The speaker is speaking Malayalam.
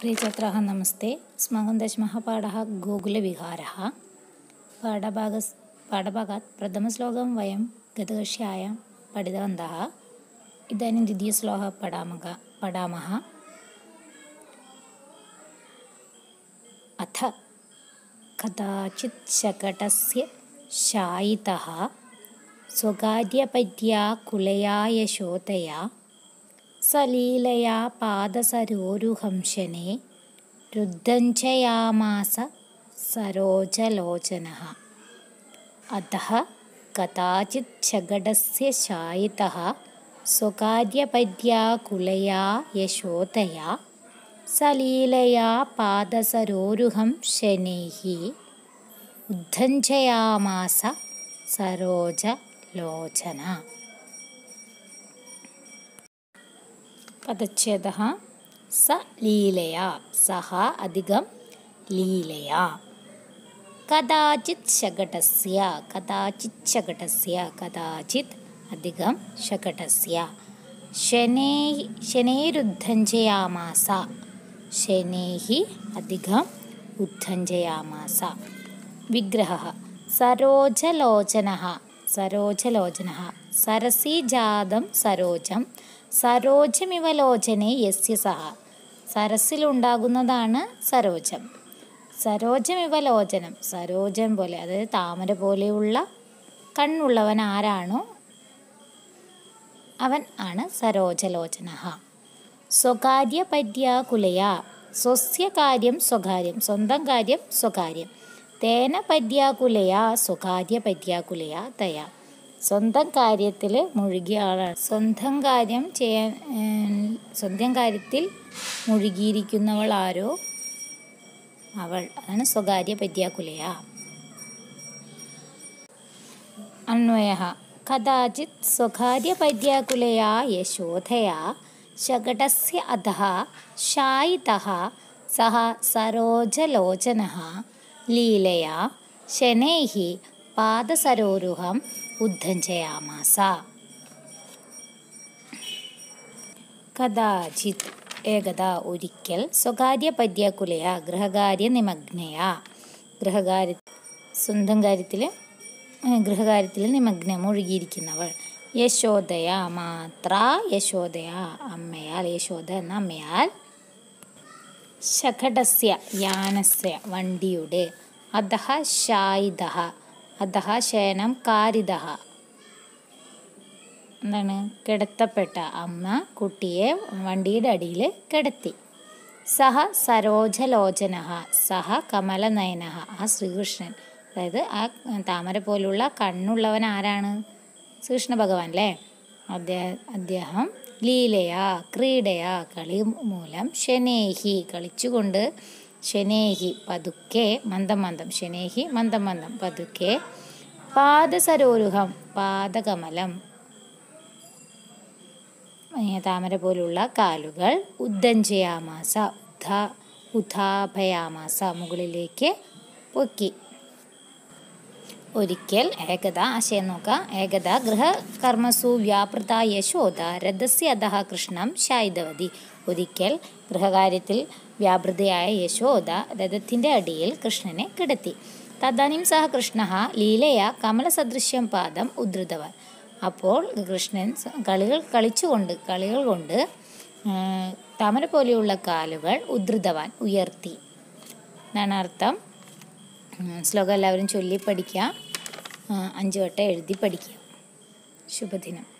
प्रियछात्राः नमस्ते। अस्माकं दशमः पाठः गोकुलविहारः। पाठभागस् पाठभागात् प्रथमश्लोकं वयं गतकक्ष्यायां पठितवन्तः। इदानीं द्वितीयश्लोकः पठामः पठामः। अथ कदाचित् शकटस्य शायितः स्वकार्यपद्या कुलया यशोदया सलीलया पादसरोरुहंशने रुद्धञ्चयामास सरोजलोचनः। अतः कदाचित् शगडस्य शायितः स्वकार्यपद्या कुलया यशोदया सलीलया पादसरोरुहं शनैः उद्धञ्चयामास सरोजलोचना पदच्छेदः स लीलया। सः अधिकं लीलया। कदाचित् शकटस्य कदाचित् शकटस्य कदाचित् अधिकं शकटस्य शनैः शनैरुद्धञ्जयामास। शनैः अधिकम् उद्धञ्जयामास। विग्रहः। सरोजलोचनः। सरोजलोचनः സരസി ജാതം സരോജം. സരോജമിവ ലോചനെ യസ്യ സഹ. സരസിലുണ്ടാകുന്നതാണ് സരോജം. സരോജമിവ ലോചനം സരോജം പോലെ അതായത് താമര പോലെയുള്ള കണ്ണുള്ളവൻ ആരാണോ അവൻ ആണ് സരോജലോചന സ്വകാര്യ പര്യാകുലയ സ്വസ്യ കാര്യം സ്വകാര്യം. സ്വന്തം കാര്യം സ്വകാര്യം. തേന പര്യാകുലയ. സ്വകാര്യ പര്യാകുലയ തയാ. സ്വന്തം കാര്യത്തിൽ മുഴുകിയ ആളാണ്. സ്വന്തം കാര്യം ചെയ്യാൻ സ്വന്തം കാര്യത്തിൽ മുഴുകിയിരിക്കുന്നവൾ ആരോ? അവൾ. അതാണ് സ്വകാര്യ പര്യാകുലയ. അന്വയ കഥാചിത് സ്വകാര്യ പര്യാകുലയാ യശോധയാ. ശകടസ്യ അധഃ ശായിതः സഹ സരോജലോചന ലീലയാ. ശനൈः പാദസരോരുഹം ഉദ്ധഞ്ചയാമാസ കഥാചിത് ഏകത ഒരിക്കൽ സ്വകാര്യ പര്യാകുലയ ഗൃഹകാര്യ നിമഗ്നയ. ഗൃഹകാര്യ സ്വന്തം കാര്യത്തിൽ ഗൃഹകാര്യത്തിൽ നിമഗ്നം ഒഴുകിയിരിക്കുന്നവൾ യശോദയ മാത്ര യശോദയ അമ്മയാൽ യശോദ എന്ന അമ്മയാൽ. ശകടസ്യ യാനസ്യ വണ്ടിയുടെ അധഃ ശായിദ അധഃ ശയനം കാരിത എന്താണ്? കിടത്തപ്പെട്ട അമ്മ കുട്ടിയെ വണ്ടിയുടെ അടിയിൽ കിടത്തി. സഹ സരോജലോചന സഹ കമലനയന ആ ശ്രീകൃഷ്ണൻ. അതായത് ആ താമര പോലുള്ള കണ്ണുള്ളവൻ ആരാണ്? ശ്രീകൃഷ്ണ ഭഗവാൻ അല്ലേ? അദ്ദേഹം അദ്ദേഹം ലീലയാ ക്രീഡയാ കളി മൂലം ശനേഹി കളിച്ചുകൊണ്ട് ശനേഹി പതുക്കെ മന്ദം മന്ദം. ശനേഹി മന്ദം മന്ദം. പതുക്കെ. പാദസരോരുഹം പാദകമലം. താമര പോലുള്ള കാലുകൾ. ഉദ്ധഞ്ചയാമാസ ഉദ്ധ ഉദ്ധാഭയാമാസ മുകളിലേക്ക് പൊക്കി. ഒരിക്കൽ ഏകത ആശയം നോക്കാം. ഏകത ഗൃഹകർമ്മസു വ്യാപൃത യശോദ രഥസ്യ അധഃ കൃഷ്ണം ശായിതവതി ഒരിക്കൽ ഗൃഹകാര്യത്തിൽ വ്യാപൃതയായ യശോദ രഥത്തിന്റെ അടിയിൽ കൃഷ്ണനെ കിടത്തി. തദാനിം സഹ കൃഷ്ണ ലീലയ കമലസദൃശ്യം പാദം ഉദ്ധൃതവൻ. അപ്പോൾ കൃഷ്ണൻ കളികൾ കളിച്ചുകൊണ്ട് കളികൾ കൊണ്ട് താമര പോലെയുള്ള കാലുകൾ ഉദ്ധൃതവാൻ ഉയർത്തി. എന്നാണ് അർത്ഥം ശ്ലോകം എല്ലാവരും ചൊല്ലി പഠിക്കുക. അഞ്ച് വട്ടം എഴുതി പഠിക്കുക. ശുഭദിനം.